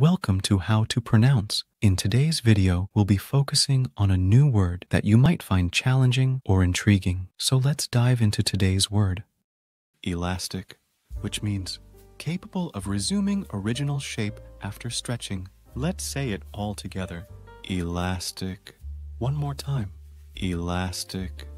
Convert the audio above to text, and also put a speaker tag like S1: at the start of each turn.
S1: Welcome to How to Pronounce. In today's video, we'll be focusing on a new word that you might find challenging or intriguing. So let's dive into today's word. Elastic, which means capable of resuming original shape after stretching. Let's say it all together. Elastic. One more time. Elastic.